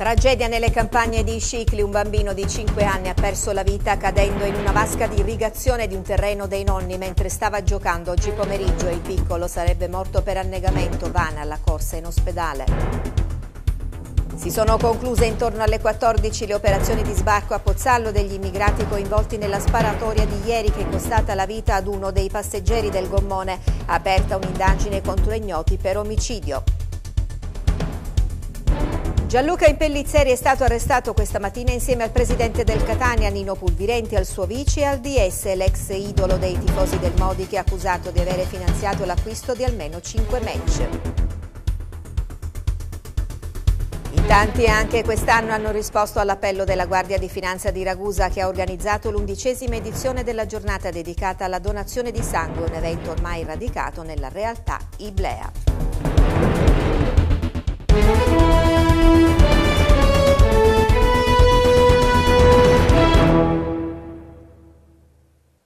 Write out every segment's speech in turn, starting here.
Tragedia nelle campagne di Scicli, un bambino di 5 anni ha perso la vita cadendo in una vasca di irrigazione di un terreno dei nonni mentre stava giocando oggi pomeriggio e il piccolo sarebbe morto per annegamento, vana la corsa in ospedale. Si sono concluse intorno alle 14 le operazioni di sbarco a Pozzallo degli immigrati coinvolti nella sparatoria di ieri che è costata la vita ad uno dei passeggeri del gommone. Aperta un'indagine contro ignoti per omicidio. Gianluca Impellizzeri è stato arrestato questa mattina insieme al presidente del Catania Nino Pulvirenti, al suo vice e al DS, l'ex idolo dei tifosi del Modi che è accusato di avere finanziato l'acquisto di almeno 5 match. In tanti anche quest'anno hanno risposto all'appello della Guardia di Finanza di Ragusa che ha organizzato l'undicesima edizione della giornata dedicata alla donazione di sangue, un evento ormai radicato nella realtà Iblea.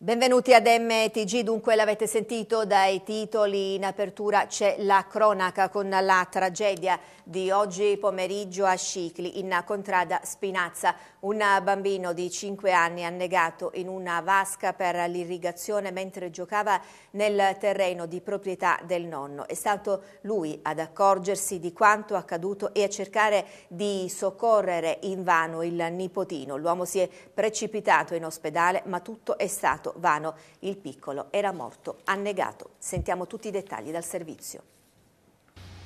Benvenuti ad MTG, dunque l'avete sentito dai titoli in apertura, c'è la cronaca con la tragedia di oggi pomeriggio a Scicli in contrada Spinazza. Un bambino di 5 anni annegato in una vasca per l'irrigazione mentre giocava nel terreno di proprietà del nonno. È stato lui ad accorgersi di quanto accaduto e a cercare di soccorrere invano il nipotino. L'uomo si è precipitato in ospedale ma tutto è stato vano. Il piccolo era morto annegato. Sentiamo tutti i dettagli dal servizio.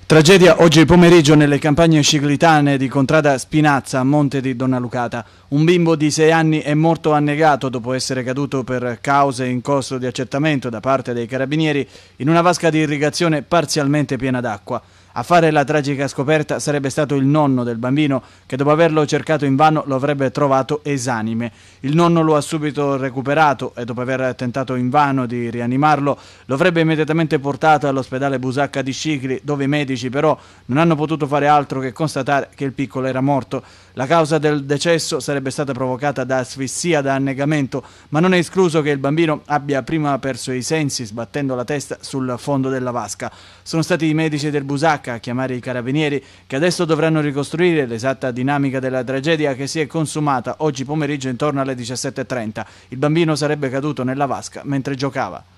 Tragedia oggi pomeriggio nelle campagne ciclitane di Contrada Spinazza a Monte di Donna Lucata. Un bimbo di 6 anni è morto annegato dopo essere caduto per cause in corso di accertamento da parte dei carabinieri in una vasca di irrigazione parzialmente piena d'acqua. A fare la tragica scoperta sarebbe stato il nonno del bambino che dopo averlo cercato invano lo avrebbe trovato esanime. Il nonno lo ha subito recuperato e dopo aver tentato invano di rianimarlo lo avrebbe immediatamente portato all'ospedale Busacca di Scicli dove i medici però non hanno potuto fare altro che constatare che il piccolo era morto. La causa del decesso sarebbe stata provocata da asfissia, da annegamento, ma non è escluso che il bambino abbia prima perso i sensi sbattendo la testa sul fondo della vasca. Sono stati i medici del Busacca a chiamare i carabinieri che adesso dovranno ricostruire l'esatta dinamica della tragedia che si è consumata oggi pomeriggio intorno alle 17.30. Il bambino sarebbe caduto nella vasca mentre giocava.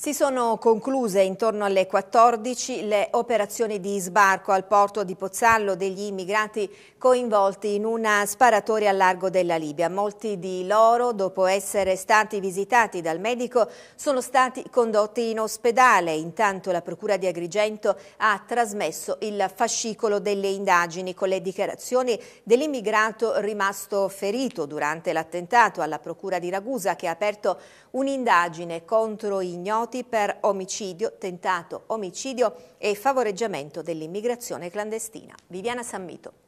Si sono concluse intorno alle 14 le operazioni di sbarco al porto di Pozzallo degli immigrati coinvolti in una sparatoria al largo della Libia. Molti di loro, dopo essere stati visitati dal medico, sono stati condotti in ospedale. Intanto la Procura di Agrigento ha trasmesso il fascicolo delle indagini con le dichiarazioni dell'immigrato rimasto ferito durante l'attentato alla Procura di Ragusa che ha aperto un'indagine contro ignoti per omicidio, tentato omicidio e favoreggiamento dell'immigrazione clandestina. Viviana Sammito.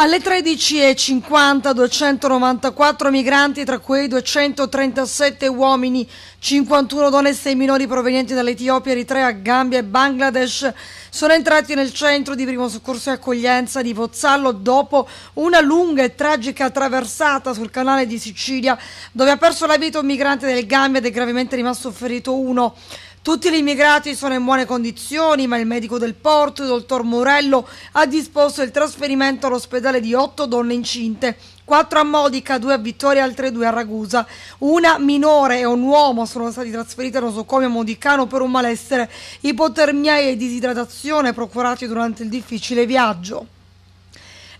Alle 13.50 294 migranti, tra cui 237 uomini, 51 donne e 6 minori provenienti dall'Etiopia, Eritrea, Gambia e Bangladesh sono entrati nel centro di primo soccorso e accoglienza di Pozzallo dopo una lunga e tragica traversata sul canale di Sicilia dove ha perso la vita un migrante del Gambia ed è gravemente rimasto ferito uno. Tutti gli immigrati sono in buone condizioni, ma il medico del porto, il dottor Morello, ha disposto il trasferimento all'ospedale di otto donne incinte. Quattro a Modica, due a Vittoria e altre due a Ragusa. Una minore e un uomo sono stati trasferiti a nosocomio modicano per un malessere, ipotermia e disidratazione procurati durante il difficile viaggio.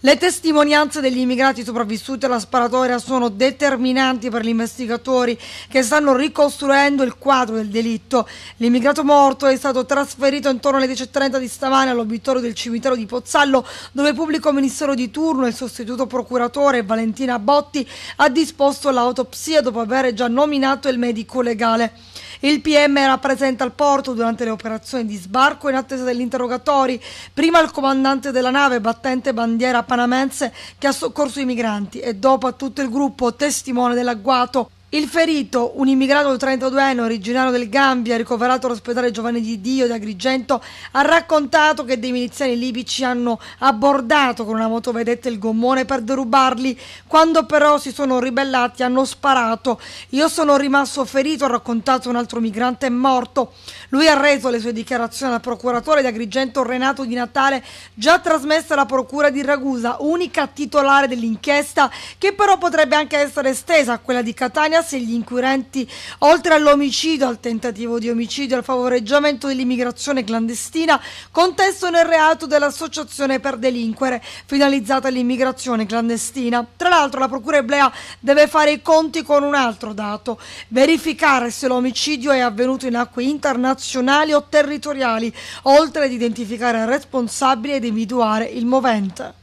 Le testimonianze degli immigrati sopravvissuti alla sparatoria sono determinanti per gli investigatori che stanno ricostruendo il quadro del delitto. L'immigrato morto è stato trasferito intorno alle 10.30 di stamane all'obitorio del cimitero di Pozzallo, dove il pubblico ministero di turno e il sostituto procuratore Valentina Botti ha disposto l'autopsia dopo aver già nominato il medico legale. Il PM era presente al porto durante le operazioni di sbarco in attesa degli interrogatori. Prima il comandante della nave, battente bandiera panamense, che ha soccorso i migranti e dopo a tutto il gruppo testimone dell'agguato. Il ferito, un immigrato di 32 anni originario del Gambia, ricoverato all'ospedale Giovanni di Dio di Agrigento, ha raccontato che dei miliziani libici hanno abbordato con una motovedetta il gommone per derubarli. Quando però si sono ribellati hanno sparato. Io sono rimasto ferito, ha raccontato un altro migrante morto. Lui ha reso le sue dichiarazioni al procuratore di Agrigento Renato Di Natale, già trasmessa alla procura di Ragusa, unica titolare dell'inchiesta, che però potrebbe anche essere estesa a quella di Catania se gli inquirenti, oltre all'omicidio, al tentativo di omicidio al favoreggiamento dell'immigrazione clandestina, contestano il reato dell'associazione per delinquere finalizzata all'immigrazione clandestina. Tra l'altro la Procura Eblea deve fare i conti con un altro dato, verificare se l'omicidio è avvenuto in acque internazionali o territoriali, oltre ad identificare il responsabile ed individuare il movente.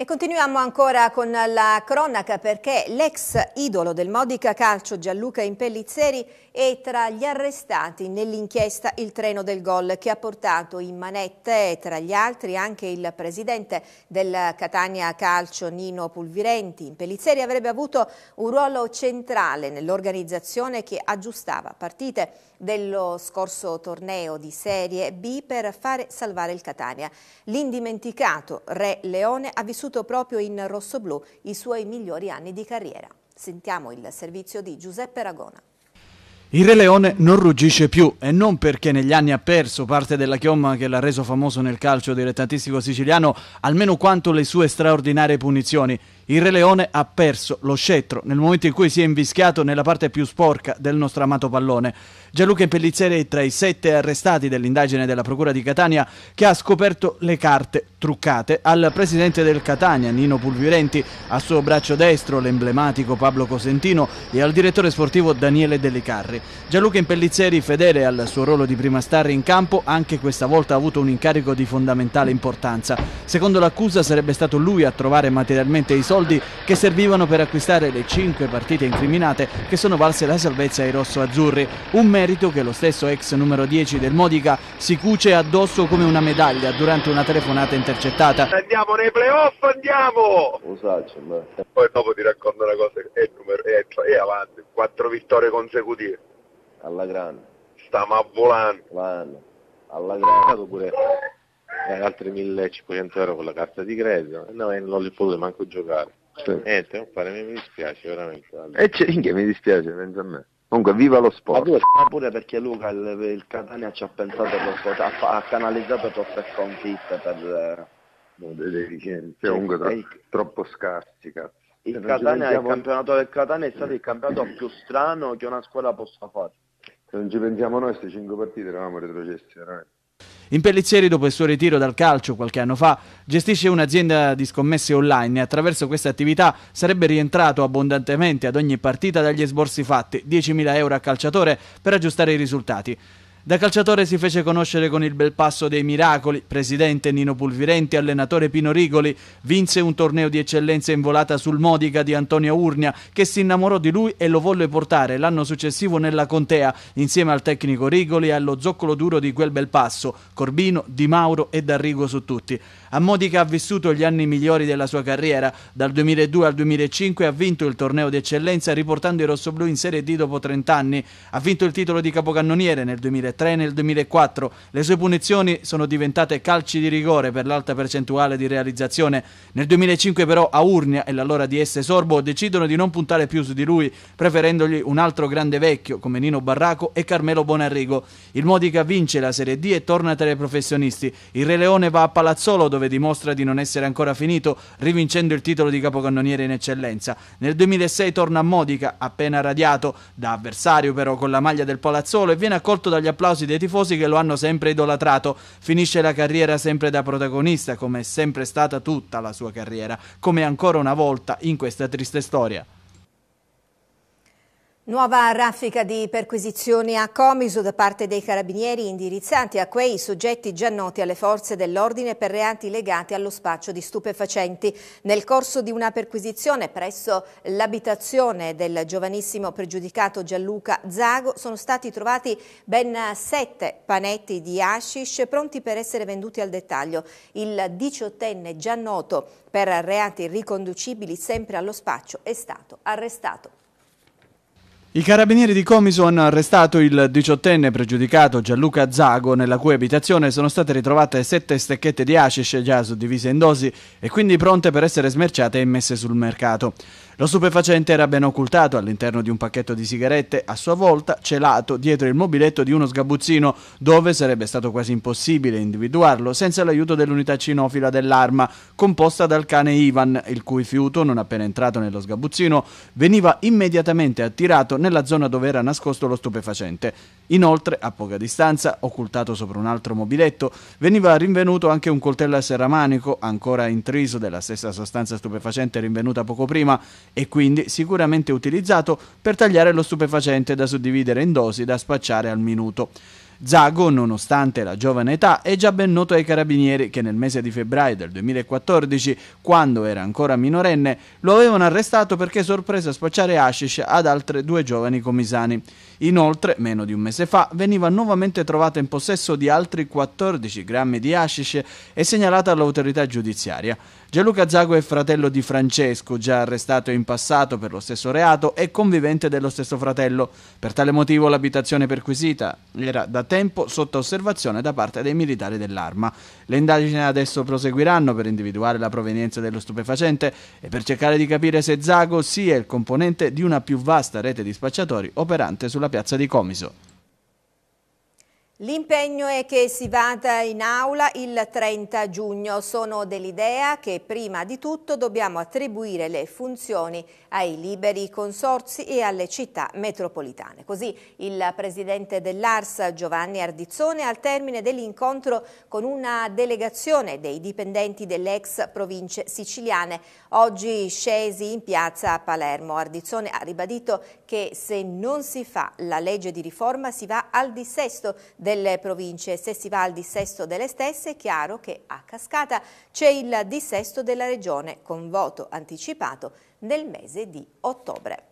E continuiamo ancora con la cronaca perché l'ex idolo del Modica Calcio Gianluca Impellizzeri è tra gli arrestati nell'inchiesta Il treno del gol che ha portato in manette tra gli altri anche il presidente del Catania Calcio Nino Pulvirenti. Impellizzeri avrebbe avuto un ruolo centrale nell'organizzazione che aggiustava partite dello scorso torneo di Serie B per fare salvare il Catania. L'indimenticato Re Leone ha vissuto proprio in rossoblù i suoi migliori anni di carriera. Sentiamo il servizio di Giuseppe Ragona. Il Re Leone non ruggisce più e non perché negli anni ha perso parte della chioma che l'ha reso famoso nel calcio dilettantistico siciliano, almeno quanto le sue straordinarie punizioni. Il Re Leone ha perso lo scettro nel momento in cui si è invischiato nella parte più sporca del nostro amato pallone. Gianluca Pellizzeri è tra i sette arrestati dell'indagine della Procura di Catania che ha scoperto le carte truccate al presidente del Catania, Nino Pulvirenti, al suo braccio destro l'emblematico Pablo Cosentino e al direttore sportivo Daniele Delicarri. Gianluca Impellizzeri, fedele al suo ruolo di prima star in campo, anche questa volta ha avuto un incarico di fondamentale importanza. Secondo l'accusa sarebbe stato lui a trovare materialmente i soldi soldi che servivano per acquistare le cinque partite incriminate che sono valse la salvezza ai rosso-azzurri, un merito che lo stesso ex numero 10 del Modica si cuce addosso come una medaglia durante una telefonata intercettata. Andiamo nei playoff, andiamo! Usaccio, Poi dopo ti racconto una cosa, è, il numero, è, è avanti, quattro vittorie consecutive. Alla grande. Stiamo a volando. Vanno. Alla grande pure eh, altri 1500 euro con la carta di credito, no, e non li potuto manco giocare. Sì. Niente, non fare, mi dispiace veramente. E c'è che mi dispiace, pensa a me. Comunque viva lo sport. Ma, tu, ma pure perché Luca il, il Catania ci ha pensato ha, ha canalizzato troppe sconfitte per no, delle licenze, comunque tro il, troppo scarsi, cazzo. Il, Catania, il campionato del Catania è stato il campionato più strano che una squadra possa fare. Se non ci pensiamo noi, queste cinque partite eravamo retrocessi, veramente. Impellizieri, dopo il suo ritiro dal calcio qualche anno fa, gestisce un'azienda di scommesse online e attraverso questa attività sarebbe rientrato abbondantemente ad ogni partita dagli esborsi fatti, 10.000 euro a calciatore per aggiustare i risultati. Da calciatore si fece conoscere con il bel passo dei miracoli, presidente Nino Pulvirenti, allenatore Pino Rigoli, vinse un torneo di eccellenza in volata sul Modica di Antonio Urnia, che si innamorò di lui e lo volle portare l'anno successivo nella Contea, insieme al tecnico Rigoli e allo zoccolo duro di quel bel passo, Corbino, Di Mauro e D'Arrigo su tutti. A Modica ha vissuto gli anni migliori della sua carriera, dal 2002 al 2005 ha vinto il torneo di eccellenza riportando i rossoblù in Serie D dopo 30 anni, ha vinto il titolo di capocannoniere nel 2003 2003 e nel 2004. Le sue punizioni sono diventate calci di rigore per l'alta percentuale di realizzazione. Nel 2005 però a Urnia e l'allora DS Sorbo decidono di non puntare più su di lui, preferendogli un altro grande vecchio come Nino Barraco e Carmelo Bonarrigo. Il Modica vince la Serie D e torna tra i professionisti. Il Re Leone va a Palazzolo dove dimostra di non essere ancora finito, rivincendo il titolo di capocannoniere in eccellenza. Nel 2006 torna a Modica, appena radiato, da avversario però con la maglia del Palazzolo e viene accolto dagli applausi applausi dei tifosi che lo hanno sempre idolatrato. Finisce la carriera sempre da protagonista, come è sempre stata tutta la sua carriera, come ancora una volta in questa triste storia. Nuova raffica di perquisizioni a Comiso da parte dei carabinieri indirizzati a quei soggetti già noti alle forze dell'ordine per reati legati allo spaccio di stupefacenti. Nel corso di una perquisizione presso l'abitazione del giovanissimo pregiudicato Gianluca Zago sono stati trovati ben sette panetti di hashish pronti per essere venduti al dettaglio. Il diciottenne già noto per reati riconducibili sempre allo spaccio è stato arrestato. I carabinieri di Comiso hanno arrestato il diciottenne pregiudicato Gianluca Zago, nella cui abitazione sono state ritrovate sette stecchette di hashish già suddivise in dosi e quindi pronte per essere smerciate e messe sul mercato. Lo stupefacente era ben occultato all'interno di un pacchetto di sigarette, a sua volta celato dietro il mobiletto di uno sgabuzzino, dove sarebbe stato quasi impossibile individuarlo senza l'aiuto dell'unità cinofila dell'arma, composta dal cane Ivan, il cui fiuto, non appena entrato nello sgabuzzino, veniva immediatamente attirato nella zona dove era nascosto lo stupefacente. Inoltre, a poca distanza, occultato sopra un altro mobiletto, veniva rinvenuto anche un coltello a serramanico, ancora intriso della stessa sostanza stupefacente rinvenuta poco prima, e quindi sicuramente utilizzato per tagliare lo stupefacente da suddividere in dosi da spacciare al minuto. Zago, nonostante la giovane età, è già ben noto ai carabinieri che nel mese di febbraio del 2014, quando era ancora minorenne, lo avevano arrestato perché sorpreso a spacciare hashish ad altre due giovani commissani. Inoltre, meno di un mese fa, veniva nuovamente trovata in possesso di altri 14 grammi di hashish e segnalata all'autorità giudiziaria. Gianluca Zago è fratello di Francesco, già arrestato in passato per lo stesso reato e convivente dello stesso fratello. Per tale motivo l'abitazione perquisita era da tempo sotto osservazione da parte dei militari dell'arma. Le indagini adesso proseguiranno per individuare la provenienza dello stupefacente e per cercare di capire se Zago sia il componente di una più vasta rete di spacciatori operante sulla piazza di Comiso. L'impegno è che si vada in aula il 30 giugno. Sono dell'idea che prima di tutto dobbiamo attribuire le funzioni ai liberi consorsi e alle città metropolitane. Così il presidente dell'Ars Giovanni Ardizzone al termine dell'incontro con una delegazione dei dipendenti delle ex province siciliane oggi scesi in piazza a Palermo. Ardizzone ha ribadito che se non si fa la legge di riforma si va al dissesto del delle province. Se si va al dissesto delle stesse è chiaro che a cascata c'è il dissesto della regione con voto anticipato nel mese di ottobre.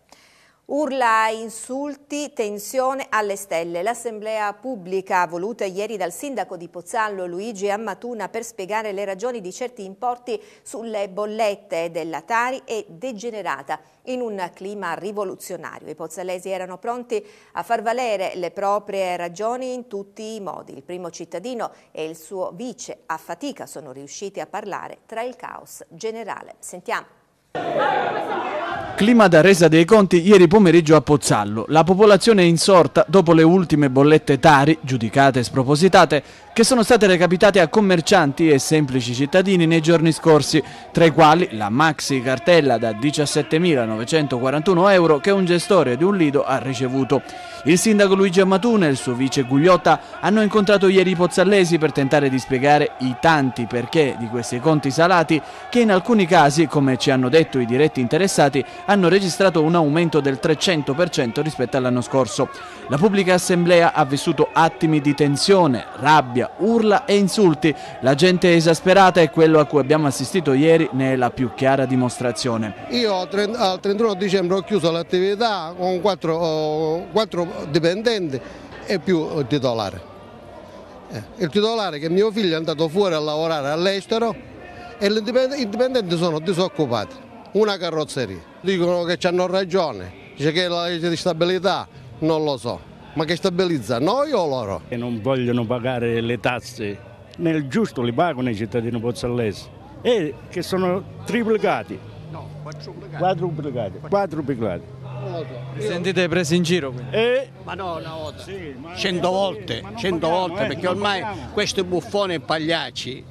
Urla, insulti, tensione alle stelle. L'assemblea pubblica voluta ieri dal sindaco di Pozzallo Luigi Ammatuna per spiegare le ragioni di certi importi sulle bollette della Tari è degenerata in un clima rivoluzionario. I pozzalesi erano pronti a far valere le proprie ragioni in tutti i modi. Il primo cittadino e il suo vice a fatica sono riusciti a parlare tra il caos generale. Sentiamo. Clima da resa dei conti ieri pomeriggio a Pozzallo. La popolazione è insorta dopo le ultime bollette Tari, giudicate spropositate, che sono state recapitate a commercianti e semplici cittadini nei giorni scorsi, tra i quali la maxi cartella da 17.941 euro che un gestore di un lido ha ricevuto. Il sindaco Luigi Amatuna e il suo vice Gugliotta hanno incontrato ieri i pozzallesi per tentare di spiegare i tanti perché di questi conti salati che in alcuni casi, come ci hanno detto i diretti interessati, hanno registrato un aumento del 300% rispetto all'anno scorso. La pubblica assemblea ha vissuto attimi di tensione, rabbia, urla e insulti. La gente è esasperata e quello a cui abbiamo assistito ieri ne è la più chiara dimostrazione. Io al 31 dicembre ho chiuso l'attività con quattro, quattro dipendenti e più il titolare. Eh, il titolare che mio figlio è andato fuori a lavorare all'estero e i dipendenti sono disoccupati, una carrozzeria. Dicono che hanno ragione, dice che la legge di stabilità non lo so, ma che stabilizza noi o loro? E non vogliono pagare le tasse, nel giusto li pagano i cittadini pozzallesi e che sono triplicati. No, quadruplicati. Quadruplicati. Vi sentite presi in giro? Eh, ma no, una volta, sì, cento volte, cento volte, perché ormai questi buffoni e pagliacci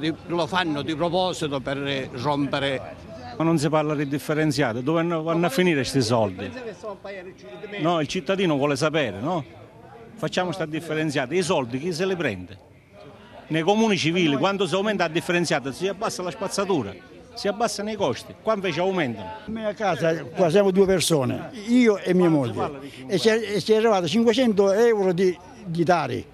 di, lo fanno di proposito per rompere ma non si parla di differenziato, dove vanno a finire questi soldi? No, il cittadino vuole sapere, no? Facciamo questa differenziata, i soldi chi se li prende? Nei comuni civili quando si aumenta la differenziata si abbassa la spazzatura, si abbassano i costi, qua invece aumentano. Me a casa qua siamo due persone, io e mia moglie, e ci è arrivato 500 euro di, di tari.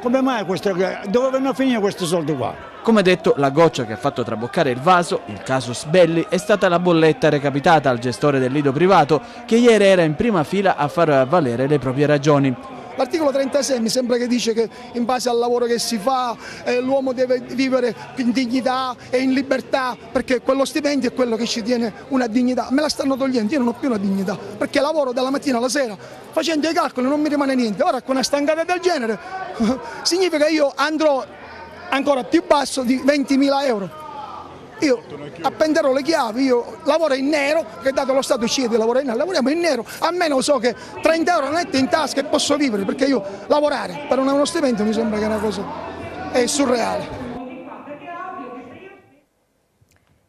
Come mai questo, dove vanno a finire questi soldi qua? Come detto, la goccia che ha fatto traboccare il vaso, il casus belli, è stata la bolletta recapitata al gestore del lido privato che ieri era in prima fila a far valere le proprie ragioni. L'articolo 36 mi sembra che dice che in base al lavoro che si fa eh, l'uomo deve vivere in dignità e in libertà perché quello stipendio è quello che ci tiene una dignità. Me la stanno togliendo, io non ho più una dignità perché lavoro dalla mattina alla sera facendo i calcoli non mi rimane niente. Ora con una stangata del genere significa che io andrò ancora più basso di 20.000 euro io appenderò le chiavi, io lavoro in nero, che dato lo Stato ci di lavorare in nero, lavoriamo in nero, almeno so che 30 euro netti in tasca e posso vivere, perché io lavorare per uno stipendio mi sembra che è una cosa è surreale.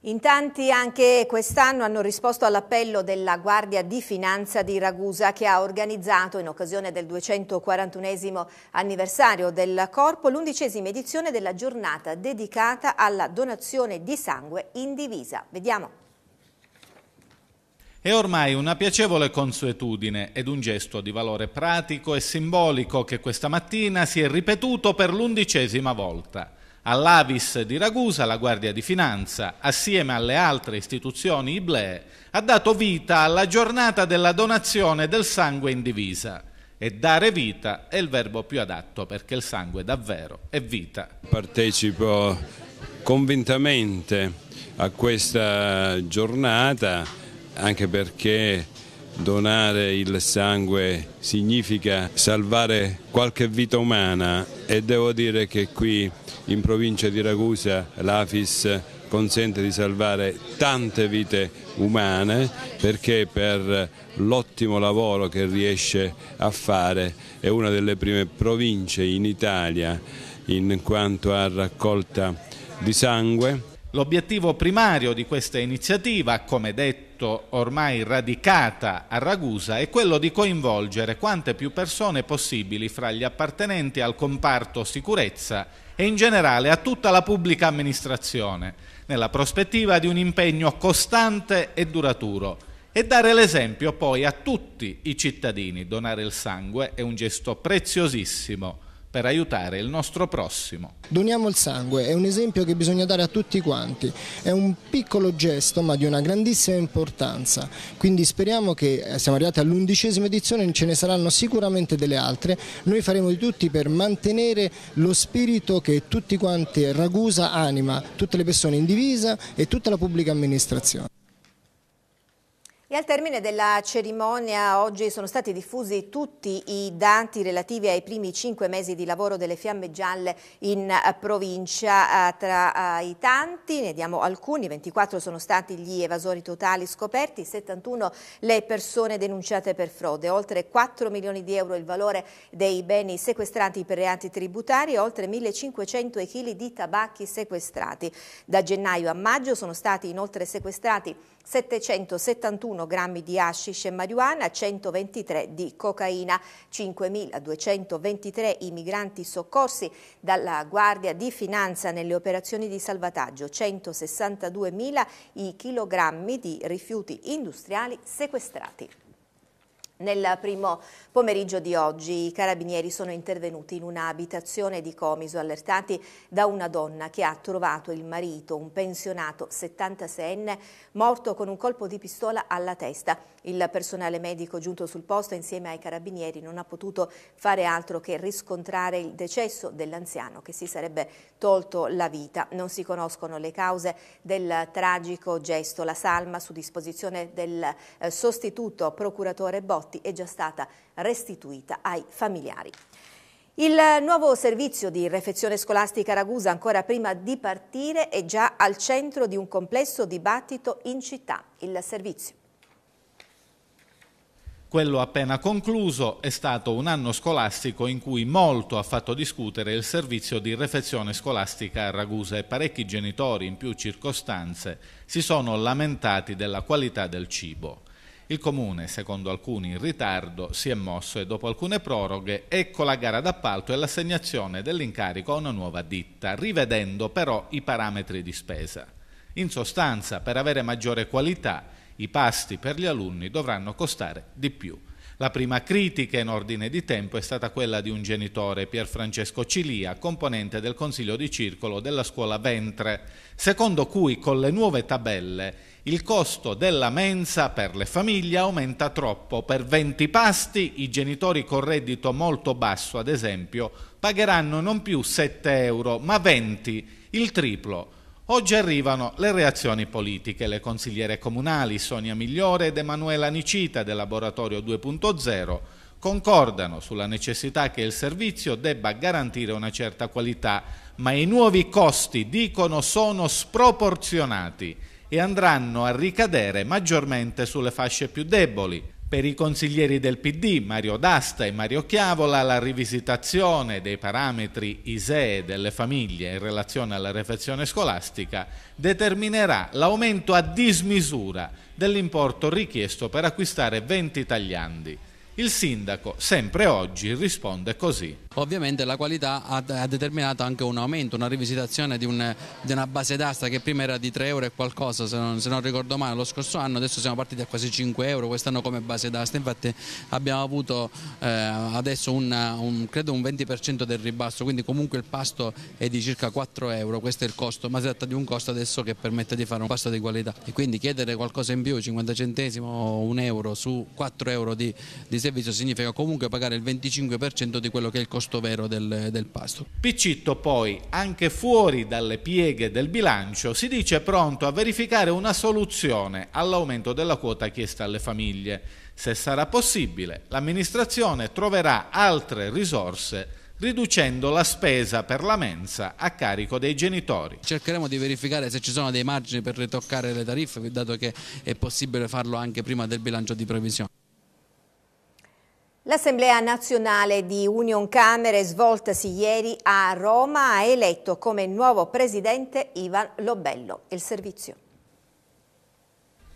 In tanti anche quest'anno hanno risposto all'appello della Guardia di Finanza di Ragusa che ha organizzato in occasione del 241 anniversario del Corpo l'undicesima edizione della giornata dedicata alla donazione di sangue in divisa. Vediamo. È ormai una piacevole consuetudine ed un gesto di valore pratico e simbolico che questa mattina si è ripetuto per l'undicesima volta. All'Avis di Ragusa la Guardia di Finanza, assieme alle altre istituzioni iblee, ha dato vita alla giornata della donazione del sangue in divisa. E dare vita è il verbo più adatto perché il sangue davvero è vita. Partecipo convintamente a questa giornata anche perché donare il sangue significa salvare qualche vita umana e devo dire che qui in provincia di Ragusa l'AFIS consente di salvare tante vite umane perché per l'ottimo lavoro che riesce a fare è una delle prime province in Italia in quanto a raccolta di sangue. L'obiettivo primario di questa iniziativa, come detto ormai radicata a Ragusa, è quello di coinvolgere quante più persone possibili fra gli appartenenti al comparto sicurezza e in generale a tutta la pubblica amministrazione, nella prospettiva di un impegno costante e duraturo e dare l'esempio poi a tutti i cittadini. Donare il sangue è un gesto preziosissimo per aiutare il nostro prossimo. Doniamo il sangue, è un esempio che bisogna dare a tutti quanti, è un piccolo gesto ma di una grandissima importanza, quindi speriamo che eh, siamo arrivati all'undicesima edizione, ce ne saranno sicuramente delle altre, noi faremo di tutti per mantenere lo spirito che tutti quanti Ragusa anima, tutte le persone in divisa e tutta la pubblica amministrazione. E al termine della cerimonia oggi sono stati diffusi tutti i dati relativi ai primi cinque mesi di lavoro delle Fiamme Gialle in eh, provincia. Eh, tra eh, i tanti ne diamo alcuni, 24 sono stati gli evasori totali scoperti, 71 le persone denunciate per frode, oltre 4 milioni di euro il valore dei beni sequestrati per reati tributari e oltre 1500 kg di tabacchi sequestrati. Da gennaio a maggio sono stati inoltre sequestrati 771 grammi di hashish e marijuana, 123 di cocaina, 5.223 i migranti soccorsi dalla Guardia di Finanza nelle operazioni di salvataggio, 162.000 i chilogrammi di rifiuti industriali sequestrati. Nel primo pomeriggio di oggi i carabinieri sono intervenuti in un'abitazione di Comiso allertati da una donna che ha trovato il marito, un pensionato 76enne, morto con un colpo di pistola alla testa. Il personale medico giunto sul posto insieme ai carabinieri non ha potuto fare altro che riscontrare il decesso dell'anziano che si sarebbe tolto la vita. Non si conoscono le cause del tragico gesto. La salma su disposizione del eh, sostituto procuratore Botti è già stata restituita ai familiari. Il nuovo servizio di refezione scolastica Ragusa ancora prima di partire è già al centro di un complesso dibattito in città. Il servizio quello appena concluso è stato un anno scolastico in cui molto ha fatto discutere il servizio di refezione scolastica a Ragusa e parecchi genitori in più circostanze si sono lamentati della qualità del cibo. Il comune, secondo alcuni in ritardo, si è mosso e dopo alcune proroghe ecco la gara d'appalto e l'assegnazione dell'incarico a una nuova ditta, rivedendo però i parametri di spesa. In sostanza, per avere maggiore qualità, i pasti per gli alunni dovranno costare di più. La prima critica in ordine di tempo è stata quella di un genitore, Pier Francesco Cilia, componente del Consiglio di Circolo della scuola Ventre, secondo cui con le nuove tabelle il costo della mensa per le famiglie aumenta troppo. Per 20 pasti i genitori con reddito molto basso, ad esempio, pagheranno non più 7 euro, ma 20, il triplo. Oggi arrivano le reazioni politiche. Le consigliere comunali Sonia Migliore ed Emanuela Nicita del Laboratorio 2.0 concordano sulla necessità che il servizio debba garantire una certa qualità, ma i nuovi costi, dicono, sono sproporzionati e andranno a ricadere maggiormente sulle fasce più deboli. Per i consiglieri del PD, Mario D'Asta e Mario Chiavola, la rivisitazione dei parametri ISEE delle famiglie in relazione alla refezione scolastica determinerà l'aumento a dismisura dell'importo richiesto per acquistare 20 tagliandi. Il sindaco, sempre oggi, risponde così. Ovviamente la qualità ha, ha determinato anche un aumento, una rivisitazione di, un, di, una base d'asta che prima era di 3 euro e qualcosa, se non, se non, ricordo male, lo scorso anno, adesso siamo partiti a quasi 5 euro, quest'anno come base d'asta, infatti abbiamo avuto eh, adesso una, un, credo un 20% del ribasso, quindi comunque il pasto è di circa 4 euro, questo è il costo, ma si tratta di un costo adesso che permette di fare un pasto di qualità. E quindi chiedere qualcosa in più, 50 centesimi o un euro su 4 euro di, di servizio significa comunque pagare il 25% di quello che è il costo costo vero del, del pasto. Piccitto poi, anche fuori dalle pieghe del bilancio, si dice pronto a verificare una soluzione all'aumento della quota chiesta alle famiglie. Se sarà possibile, l'amministrazione troverà altre risorse riducendo la spesa per la mensa a carico dei genitori. Cercheremo di verificare se ci sono dei margini per ritoccare le tariffe, dato che è possibile farlo anche prima del bilancio di previsione. L'Assemblea nazionale di Union Camere svoltasi ieri a Roma ha eletto come nuovo presidente Ivan Lobello. Il servizio.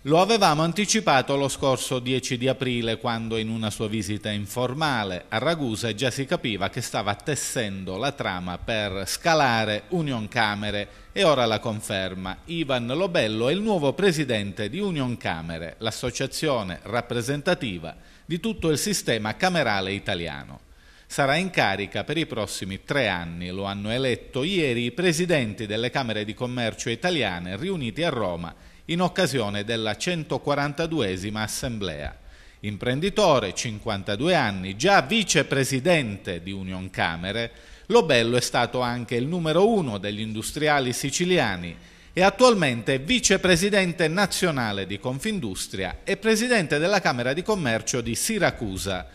Lo avevamo anticipato lo scorso 10 di aprile quando in una sua visita informale a Ragusa già si capiva che stava tessendo la trama per scalare Union Camere e ora la conferma. Ivan Lobello è il nuovo presidente di Union Camere, l'associazione rappresentativa di tutto il sistema camerale italiano. Sarà in carica per i prossimi tre anni, lo hanno eletto ieri i presidenti delle Camere di Commercio italiane riuniti a Roma in occasione della 142esima Assemblea. Imprenditore, 52 anni, già vicepresidente di Union Camere, Lobello è stato anche il numero uno degli industriali siciliani è attualmente vicepresidente nazionale di Confindustria e presidente della Camera di Commercio di Siracusa.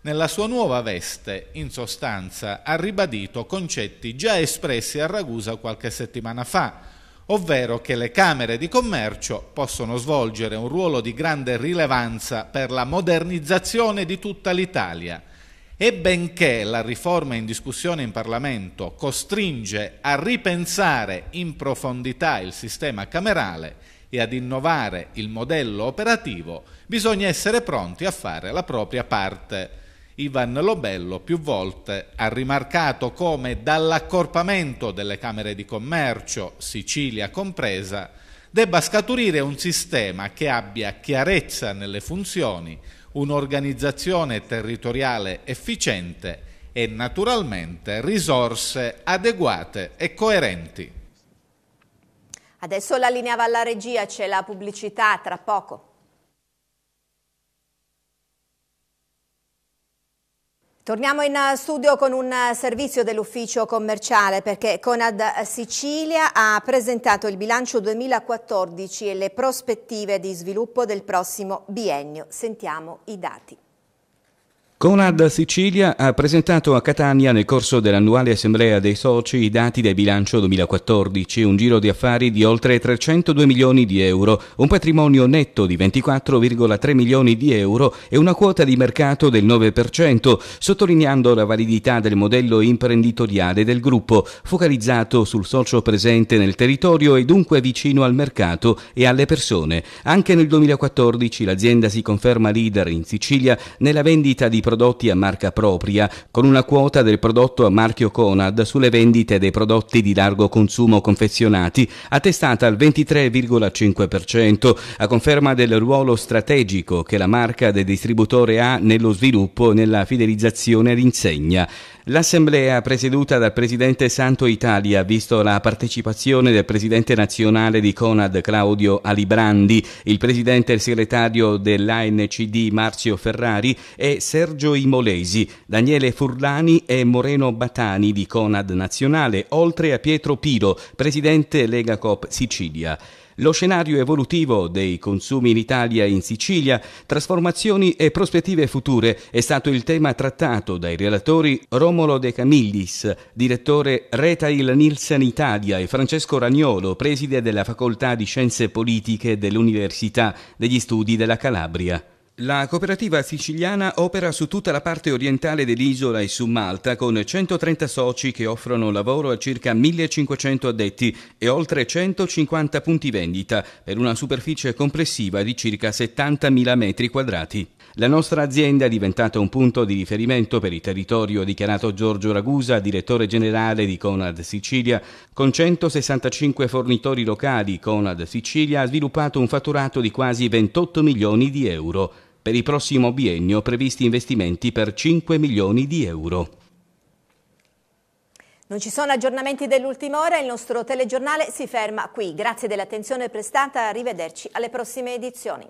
Nella sua nuova veste, in sostanza, ha ribadito concetti già espressi a Ragusa qualche settimana fa, ovvero che le Camere di Commercio possono svolgere un ruolo di grande rilevanza per la modernizzazione di tutta l'Italia e benché la riforma in discussione in Parlamento costringe a ripensare in profondità il sistema camerale e ad innovare il modello operativo, bisogna essere pronti a fare la propria parte. Ivan Lobello più volte ha rimarcato come dall'accorpamento delle Camere di Commercio, Sicilia compresa, debba scaturire un sistema che abbia chiarezza nelle funzioni, un'organizzazione territoriale efficiente e naturalmente risorse adeguate e coerenti. Adesso la linea va alla regia, c'è la pubblicità tra poco. Torniamo in studio con un servizio dell'ufficio commerciale perché Conad Sicilia ha presentato il bilancio 2014 e le prospettive di sviluppo del prossimo biennio. Sentiamo i dati. Conad Sicilia ha presentato a Catania nel corso dell'annuale assemblea dei soci i dati del bilancio 2014, un giro di affari di oltre 302 milioni di euro, un patrimonio netto di 24,3 milioni di euro e una quota di mercato del 9%, sottolineando la validità del modello imprenditoriale del gruppo, focalizzato sul socio presente nel territorio e dunque vicino al mercato e alle persone. Anche nel 2014 l'azienda si conferma leader in Sicilia nella vendita di prodotti a marca propria, con una quota del prodotto a marchio Conad sulle vendite dei prodotti di largo consumo confezionati, attestata al 23,5%, a conferma del ruolo strategico che la marca del distributore ha nello sviluppo e nella fidelizzazione all'insegna. L'assemblea presieduta dal presidente Santo Italia ha visto la partecipazione del presidente nazionale di Conad Claudio Alibrandi, il presidente e segretario dell'ANCD Marzio Ferrari e Sergio Imolesi, Daniele Furlani e Moreno Batani di Conad Nazionale, oltre a Pietro Pilo, presidente Lega Coop Sicilia lo scenario evolutivo dei consumi in Italia e in Sicilia, trasformazioni e prospettive future è stato il tema trattato dai relatori Romolo De Camillis, direttore Retail Nielsen Italia e Francesco Ragnolo, preside della Facoltà di Scienze Politiche dell'Università degli Studi della Calabria. La cooperativa siciliana opera su tutta la parte orientale dell'isola e su Malta con 130 soci che offrono lavoro a circa 1500 addetti e oltre 150 punti vendita per una superficie complessiva di circa 70.000 metri quadrati. La nostra azienda è diventata un punto di riferimento per il territorio, ha dichiarato Giorgio Ragusa, direttore generale di Conad Sicilia. Con 165 fornitori locali, Conad Sicilia ha sviluppato un fatturato di quasi 28 milioni di euro. Per il prossimo biennio previsti investimenti per 5 milioni di euro. Non ci sono aggiornamenti dell'ultima ora, il nostro telegiornale si ferma qui. Grazie dell'attenzione prestata, arrivederci alle prossime edizioni.